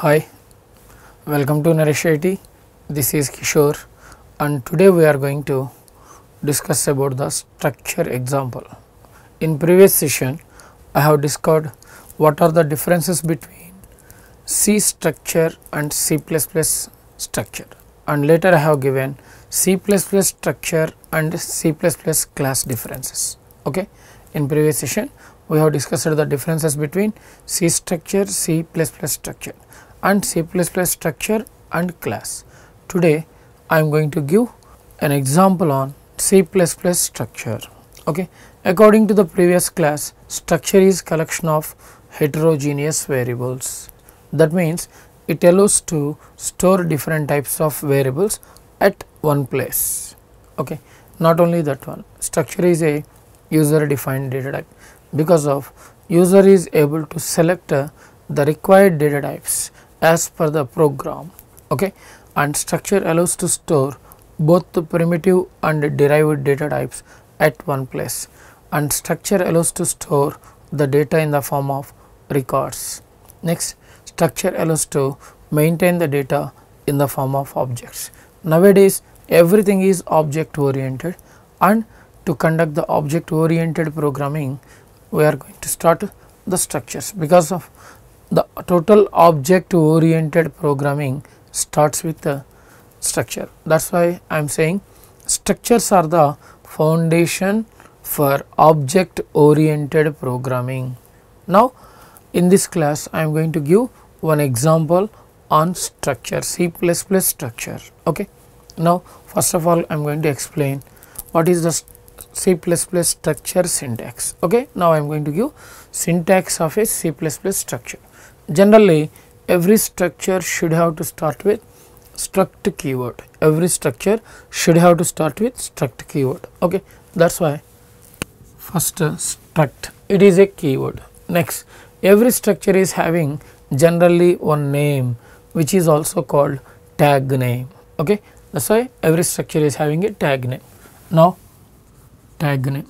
Hi, welcome to Naresh IT. This is Kishore and today we are going to discuss about the structure example. In previous session, I have discussed what are the differences between C structure and C++ structure and later I have given C++ structure and C++ class differences. Okay. In previous session, we have discussed the differences between C structure, C++ structure and C++ structure and class. Today I am going to give an example on C++ structure. Okay. According to the previous class, structure is collection of heterogeneous variables. That means it allows to store different types of variables at one place. Okay. Not only that one, structure is a user defined data type because of user is able to select uh, the required data types as per the program okay and structure allows to store both the primitive and derived data types at one place and structure allows to store the data in the form of records. Next structure allows to maintain the data in the form of objects. Nowadays everything is object oriented and to conduct the object oriented programming we are going to start the structures because of the total object oriented programming starts with the structure. That is why I am saying structures are the foundation for object oriented programming. Now, in this class I am going to give one example on structure C++ plus structure. Okay. Now, first of all I am going to explain what is the C++ structure syntax. Okay. Now, I am going to give syntax of a C++ structure. Generally, every structure should have to start with struct keyword. Every structure should have to start with struct keyword. Okay. That is why first uh, struct it is a keyword. Next, every structure is having generally one name which is also called tag name. Okay. That is why every structure is having a tag name. Now, tag name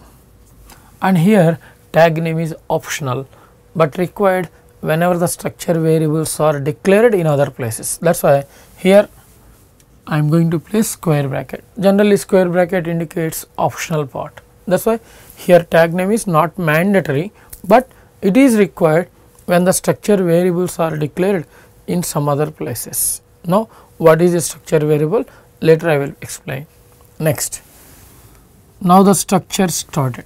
and here tag name is optional, but required whenever the structure variables are declared in other places. That is why here I am going to place square bracket. Generally square bracket indicates optional part. That is why here tag name is not mandatory, but it is required when the structure variables are declared in some other places. Now, what is a structure variable? Later I will explain. Next, now the structure started.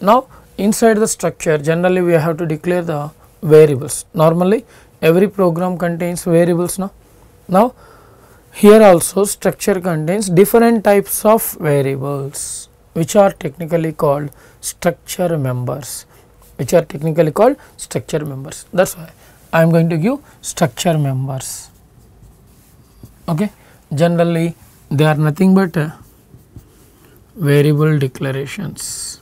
Now, inside the structure generally we have to declare the variables. Normally every program contains variables now. Now here also structure contains different types of variables which are technically called structure members which are technically called structure members. That is why I am going to give structure members. Okay. Generally they are nothing but uh, variable declarations.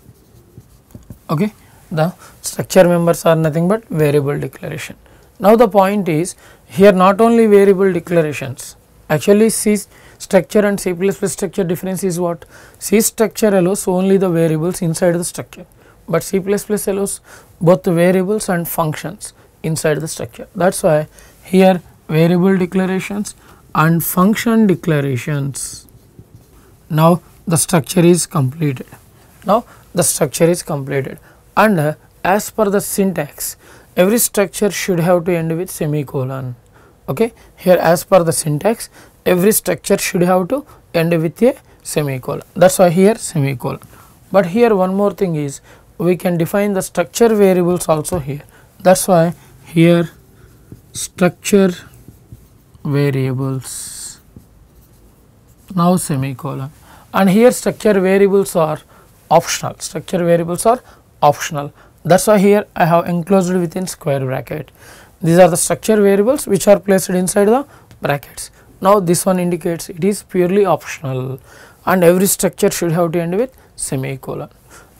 Okay the structure members are nothing but variable declaration. Now, the point is here not only variable declarations actually C structure and C++ plus structure difference is what C structure allows only the variables inside the structure, but C++ plus allows both the variables and functions inside the structure. That is why here variable declarations and function declarations. Now, the structure is completed. Now, the structure is completed and uh, as per the syntax every structure should have to end with semicolon. Okay? Here as per the syntax every structure should have to end with a semicolon. That is why here semicolon. But here one more thing is we can define the structure variables also here. That is why here structure variables. Now semicolon. And here structure variables are optional. Structure variables are optional. That is why here I have enclosed within square bracket. These are the structure variables which are placed inside the brackets. Now, this one indicates it is purely optional and every structure should have to end with semicolon.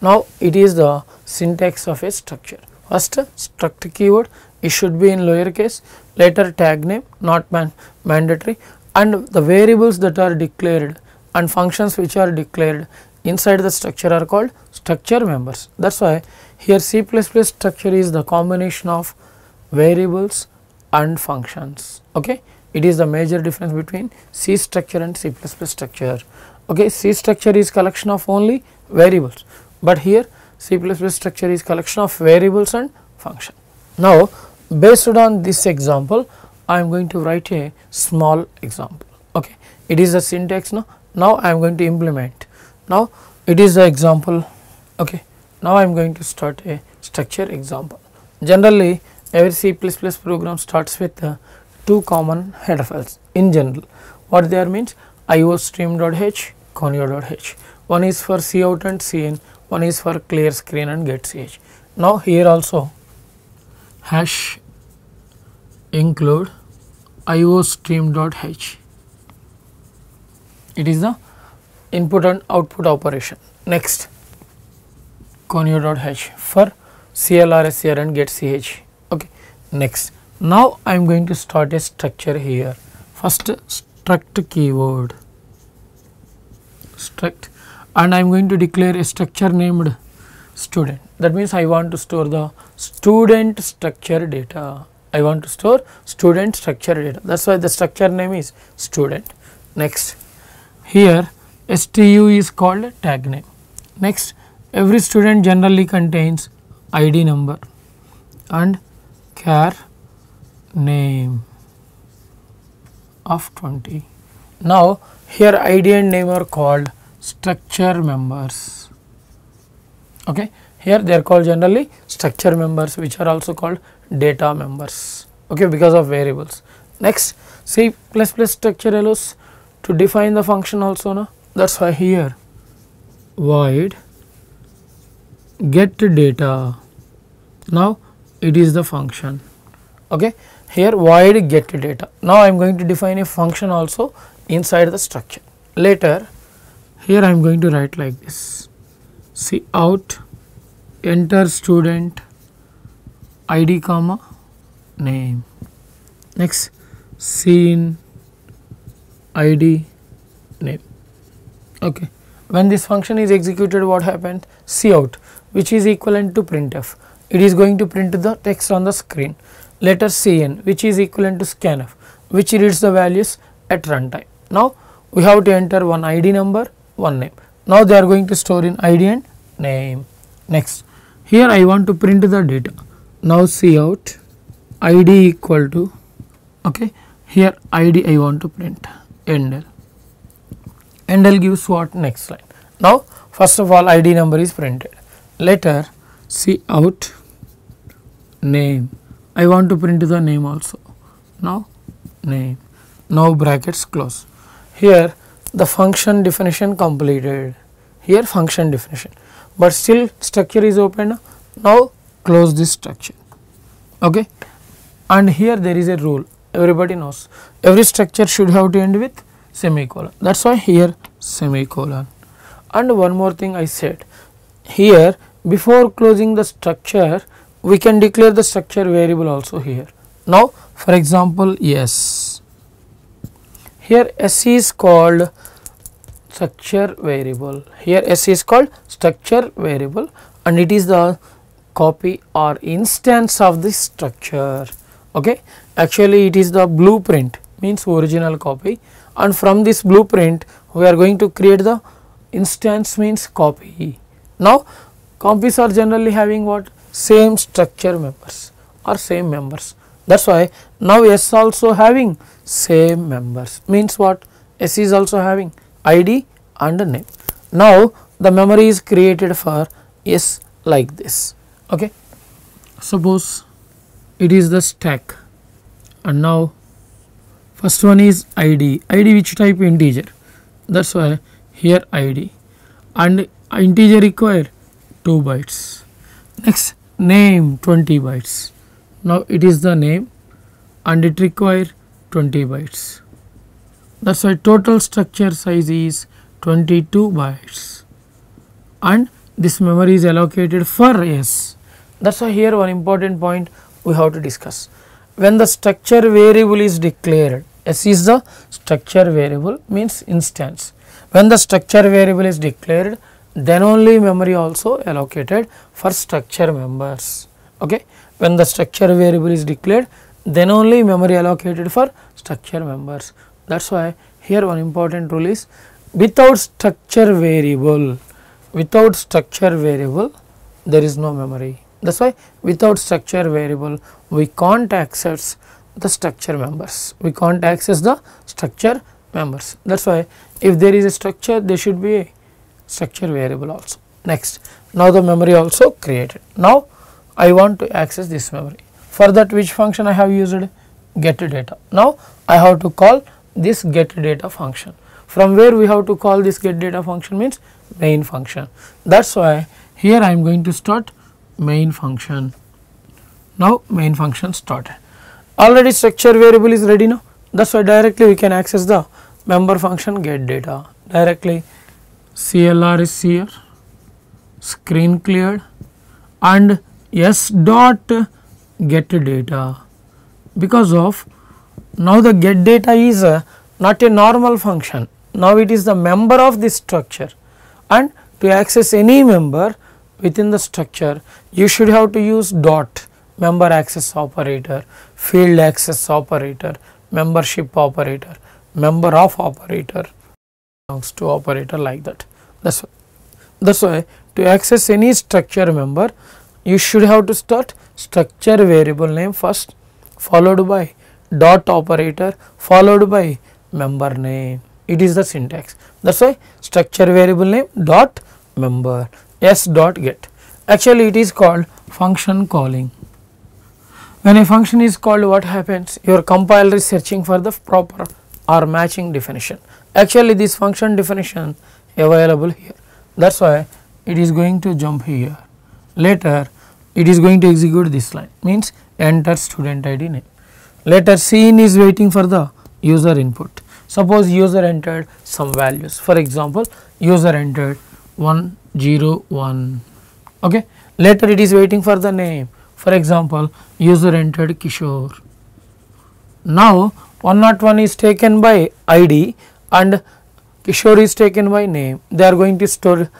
Now, it is the syntax of a structure. First struct keyword it should be in lowercase later tag name not man mandatory and the variables that are declared and functions which are declared inside the structure are called structure members. That is why here C++ plus structure is the combination of variables and functions. Okay. It is the major difference between C structure and C++ structure. Okay. C structure is collection of only variables, but here C++ structure is collection of variables and function. Now, based on this example, I am going to write a small example. Okay. It is a syntax now. Now, I am going to implement. Now, it is the example. Okay. Now, I am going to start a structure example. Generally, every C++ program starts with uh, two common header files in general. What there means iostream.h, conio.h. One is for cout and cin, one is for clear screen and get ch. Now, here also hash include iostream.h. It is the input and output operation. Next, conio.h for CLRSCR and get ch. Okay. Next, now I am going to start a structure here. First, struct keyword, struct, and I am going to declare a structure named student. That means I want to store the student structure data. I want to store student structure data. That is why the structure name is student. Next, here stu is called tag name. Next, every student generally contains id number and char name of 20. Now, here id and name are called structure members. Okay. Here they are called generally structure members which are also called data members okay, because of variables. Next C++ structure allows to define the function also na that is why here void get data. Now it is the function. Okay? Here void get data. Now i am going to define a function also inside the structure. Later here i am going to write like this. See out enter student id comma name. Next cin id name. Okay when this function is executed what happens cout which is equivalent to printf. It is going to print the text on the screen. Letter cin which is equivalent to scanf which reads the values at runtime. Now we have to enter one ID number, one name. Now they are going to store in ID and name. Next, here I want to print the data. Now cout ID equal to okay. Here ID I want to print endl. Endl gives what next line. Now first of all ID number is printed. Later cout name. I want to print the name also. Now name. Now brackets close. Here the function definition completed. Here function definition. But still structure is open. Now close this structure. Okay? And here there is a rule. Everybody knows. Every structure should have to end with semicolon. That is why here semicolon. And one more thing I said. Here before closing the structure we can declare the structure variable also here. Now for example s. Here s is called structure variable. Here s is called structure variable and it is the copy or instance of this structure. Okay? Actually it is the blueprint means original copy and from this blueprint we are going to create the instance means copy. Now Copies are generally having what? Same structure members or same members. That is why now S also having same members. Means what? S is also having ID and name. Now the memory is created for S like this. Okay. Suppose it is the stack. And now first one is ID, ID which type? Integer. That is why here ID and integer require 2 bytes. Next name 20 bytes. Now it is the name and it require 20 bytes. That's why total structure size is 22 bytes. And this memory is allocated for s. That's why here one important point we have to discuss. When the structure variable is declared s is the structure variable means instance when the structure variable is declared then only memory also allocated for structure members okay when the structure variable is declared then only memory allocated for structure members. That is why here one important rule is without structure variable, without structure variable there is no memory. That is why without structure variable we can't access the structure members, we can't access the structure members. That is why if there is a structure there should be a structure variable also. Next, now the memory also created. Now I want to access this memory. For that which function I have used get data. Now I have to call this get data function. From where we have to call this get data function means main function. That is why here I am going to start main function. Now main function started. Already structure variable is ready now. That is why directly we can access the member function get data. Directly CLR is here screen cleared and S dot get data. Because of now the get data is a, not a normal function. Now it is the member of this structure. And to access any member within the structure you should have to use dot member access operator field access operator membership operator member of operator belongs to operator like that. That's that's why to access any structure member you should have to start structure variable name first followed by dot operator followed by member name. It is the syntax. That is why structure variable name dot member s dot get. Actually it is called function calling when a function is called what happens your compiler is searching for the proper or matching definition. Actually this function definition available here. That is why it is going to jump here. Later it is going to execute this line. Means enter student id name. Later cin is waiting for the user input. Suppose user entered some values. For example user entered 101 okay? Later it is waiting for the name for example user entered Kishore. Now 101 is taken by id and Kishore is taken by name. They are going to store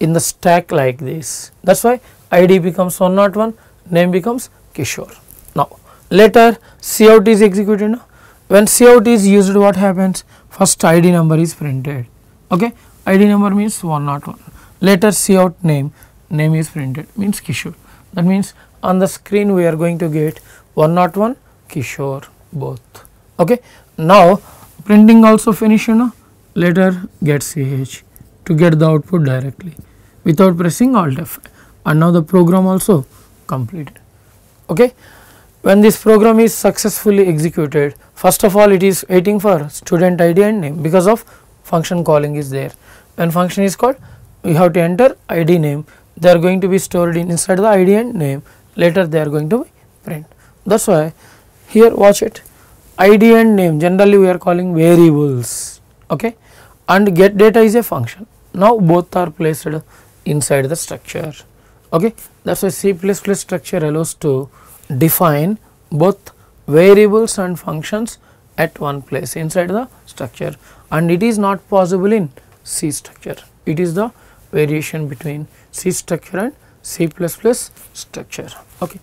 in the stack like this. That is why id becomes 101 name becomes Kishore. Now later cout is executed now. when cout is used what happens? First id number is printed. Okay? Id number means 101 later cout name. Name is printed. Means Kishore. That means on the screen we are going to get 101 Kishore both. Okay? Now printing also finished you know? Later get ch to get the output directly. Without pressing alt F. And now the program also completed. Okay. When this program is successfully executed first of all it is waiting for student id and name because of function calling is there. When function is called we have to enter id name. They are going to be stored in inside the id and name later they are going to print. That is why here watch it. Id and name generally we are calling variables okay? And get data is a function. Now both are placed inside the structure okay? That is why C++ structure allows to define both variables and functions at one place inside the structure. And it is not possible in C structure. It is the variation between C structure and C++ structure. Okay